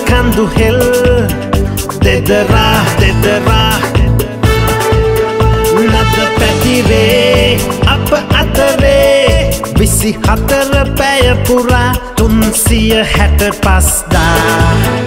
කඳු හෙල් දෙදරා දෙදරා නද පැතිරේ අප අතරේ විසි හතර පැයපුරා තුන්සිය හැට පස්දා